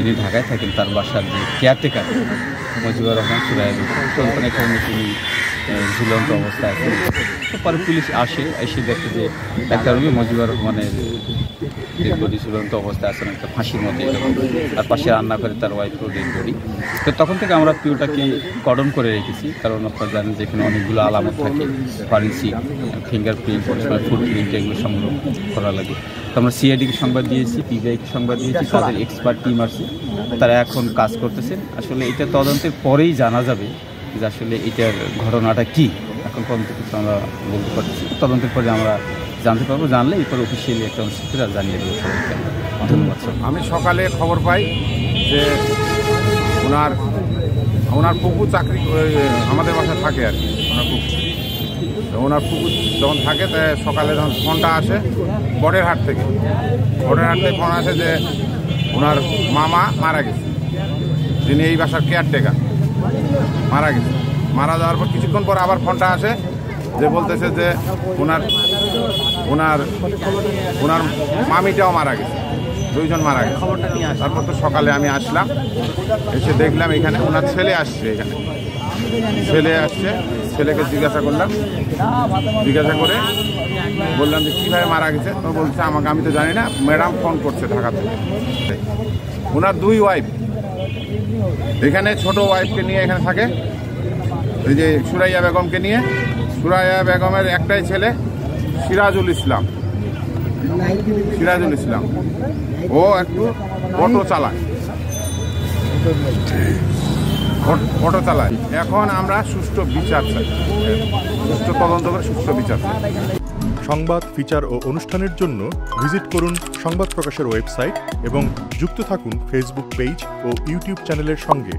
তিনি ঢাকায় থাকেন তার বাসার যে কেয়ারটেকার মজিবুর রহমান কারণে তিনি ঝুলন্ত অবস্থায় পরে পুলিশ আসে, এসে দেখে যে ডাক্তার রবি মজিবুর রহমানের ডেড বডি ঝুলন্ত অবস্থায় আছেন একটা ফাঁসির মধ্যে। আর পাশে রান্না করে তার ওয়াইফের ডেড বডি তো তখন থেকে আমরা পিওটাকে কর্ডন করে রেখেছি, কারণ আপনারা জানেন যে এখানে অনেকগুলো আলামত থাকে ফরেন্সিক ফুড প্রিন্ট এগুলো সংগ্রহ করা লাগে। তো আমরা সিআইডিকে সংবাদ দিয়েছি পিবিআইকে সংবাদ দিয়েছি, তাদের এক্সপার্ট টিম আছে, তারা এখন কাজ করতেছেন আসলে এটা তদন্তের পরেই জানা যাবে যে আসলে এটার ঘটনাটা কি। এখন পর্যন্ত কিছু আমরা বলতে পারছি। তদন্তের পরে আমরা জানতে পারব জানলে এরপর অফিসিয়ালি একটা অনুষ্ঠিত জানিয়ে দেবো আমি সকালে খবর পাই যে ওনার ওনার পুকুর চাকরি আমাদের বাসায় থাকে আর কি, ওনার পুকুর ওনার পুকুর যখন থাকে, তা সকালে যখন ফোনটা আসে, বটের হাট থেকে। বটের হাট থেকে ফোন আসে যে ওনার মামা মারা গেছে। তিনি এই বাসার কেয়ারটেকার মারা গেছে। মারা যাওয়ার পর কিছুক্ষণ পর আবার ফোনটা আসে যে বলতেছে যে ওনার ওনার ওনার মামিটাও মারা গেছে, দুইজন মারা গেছে। তারপর তো সকালে আমি আসলাম, এসে দেখলাম এখানে ওনার ছেলে আসছে এখানে। ছেলে আসছে, ছেলেকে জিজ্ঞাসা করলাম, জিজ্ঞাসা করে বললাম যে কীভাবে মারা গেছে? তো বলছে আমাকে, আমি তো জানি না, ম্যাডাম ফোন করছে ঢাকা থেকে। ওনার দুই ওয়াইফ এখানে ছোট ওয়াইফকে নিয়ে এখানে থাকে। এই যে সুরাইয়া বেগমকে নিয়ে, সুরাইয়া বেগমের একটাই ছেলে সিরাজুল ইসলাম। সিরাজুল ইসলাম। ও একটু অটো চালায়। অটো চালায়। এখন আমরা সুষ্ঠু বিচার চাই। সুষ্ঠু তদন্ত করে সুষ্ঠু বিচার চাই। সংবাদ, ফিচার ও অনুষ্ঠানের জন্য ভিজিট করুন সংবাদ প্রকাশের ওয়েবসাইট এবং যুক্ত থাকুন ফেসবুক পেজ ও ইউটিউব চ্যানেলের সঙ্গে।